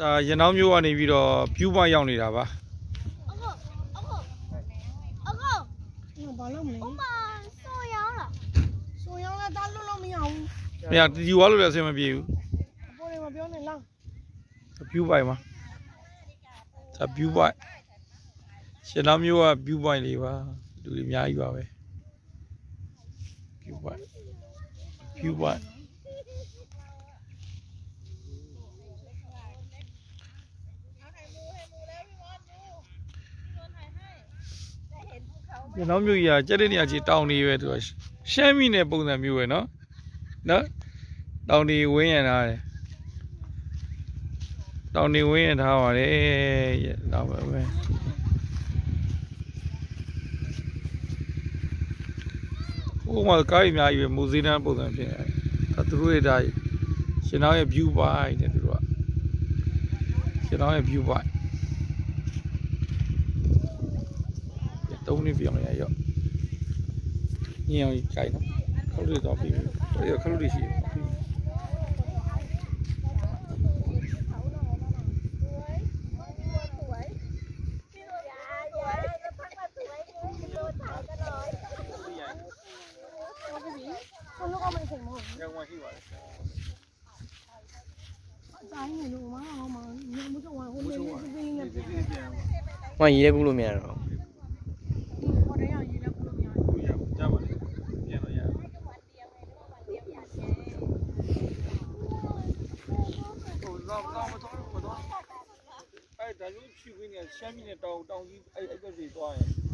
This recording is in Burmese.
ဒါရနောင်းမျိုးကနေပြီးတော့ view point ရောက်နေတာပါဘာလို့မလဲဥမာဆိုရောင်းလားဆိုရောင်းလားဒါလွတ်လို့မရဘူးမရဒီဝါလို့လည်းအဆင်မပြေဘူးဘိုးတွေမပြောနဲ့လား view point မှာဒါ view point ရှင်တော်မျိုးက view point လေးပါလူတွေအများကြီးပါပဲ view point view point ရနောင်းမျိုးကြီးကကြက်တဲ့နေရာကြီးတောင်နေပဲသူကရှမ်းပြည်နယ်ပုံစံမျိုးပဲเนาะနော်တောင်နေဝင်းရံထားတယ်တောင်နေဝင်းရံထားပါတယ်ရဲ့တော့ပဲပဲဟိုမှာကားကြီးအများကြီးပဲမူဇီနန်ပုံစံဖြစ်နေတယ်ဒါသူတို့ရဲ့ဒါရှင်နောင်းရဲ့ view point တဲ့သူတို့ကရှင်နောင်းရဲ့ view point 3နှစ်ပြောင်းရရော့ညင်အောင်ကြိုက်နော်ခလုတွေတော့ပြီးပြီခလုတွေရှိတယ်ဝိုင်းရဲကူးလို့မရတော့ အဲ့ဒါမျိုးဖြူခွင်းနေရှမ်းပြည်နယ်တောင်တောင်ကြီးအဲ့အဲ့ဘက်တွေသွားရင်